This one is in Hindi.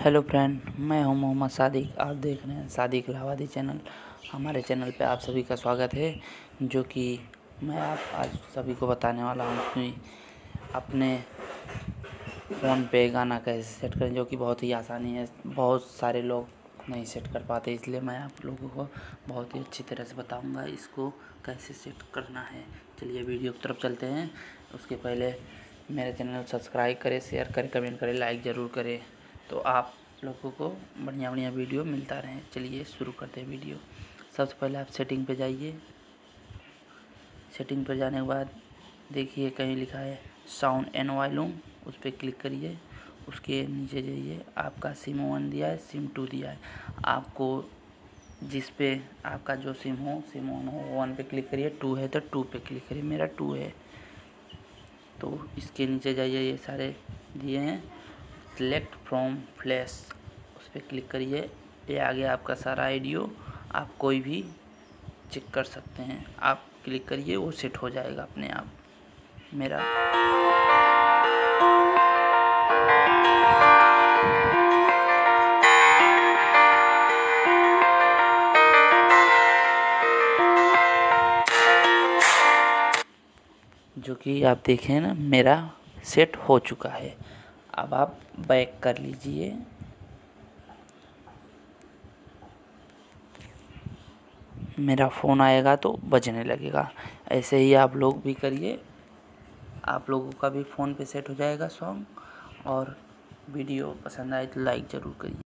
हेलो फ्रेंड, मैं हूँ मोहम्मद सादिक। आप देख रहे हैं सादिक इलाहाबादी चैनल। हमारे चैनल पे आप सभी का स्वागत है, जो कि मैं आप आज सभी को बताने वाला हूँ कि अपने फ़ोन पे गाना कैसे सेट करें, जो कि बहुत ही आसानी है। बहुत सारे लोग नहीं सेट कर पाते, इसलिए मैं आप लोगों को बहुत ही अच्छी तरह से बताऊँगा इसको कैसे सेट करना है। चलिए वीडियो की तरफ़ चलते हैं। उसके पहले मेरे चैनल सब्सक्राइब करें, शेयर करें, कमेंट करें, लाइक ज़रूर करें। तो आप लोगों को बढ़िया बढ़िया वीडियो मिलता रहे। चलिए शुरू करते हैं वीडियो। सबसे पहले आप सेटिंग पे जाइए। सेटिंग पर जाने के बाद देखिए कहीं लिखा है साउंड एन वायलूम उस पर क्लिक करिए। उसके नीचे जाइए। आपका सिम वन दिया है, सिम टू दिया है। आपको जिस पे आपका जो सिम हो, सिम वन हो, वन पे क्लिक करिए। टू है तो टू पे क्लिक करिए। मेरा टू है। तो इसके नीचे जाइए। ये सारे दिए हैं। सिलेक्ट फ्रॉम फ्लैश उस पर क्लिक करिए। ये आ गया आपका सारा आइडियो आप कोई भी चेक कर सकते हैं। आप क्लिक करिए, वो सेट हो जाएगा अपने आप। मेरा जो कि आप देखें ना, मेरा सेट हो चुका है। अब आप बैक कर लीजिए। मेरा फ़ोन आएगा तो बजने लगेगा। ऐसे ही आप लोग भी करिए। आप लोगों का भी फ़ोन पे सेट हो जाएगा सॉन्ग और वीडियो पसंद आए तो लाइक ज़रूर करिए।